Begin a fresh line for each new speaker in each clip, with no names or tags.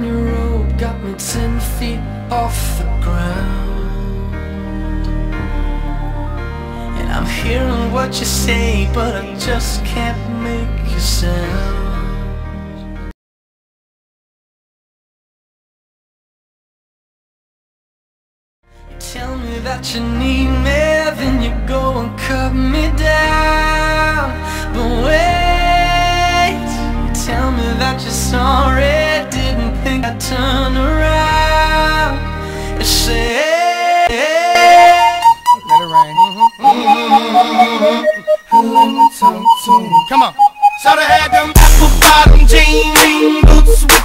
your got me ten feet off the ground. And I'm hearing what you say but I just can't make you sound. You tell me that you need me then you go and cut me down. But wait, you tell me that you're sorry think I turn around and say
Let it rain. Come on.
So they had them apple bottom jeans, boots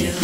you.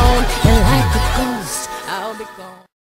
to it go.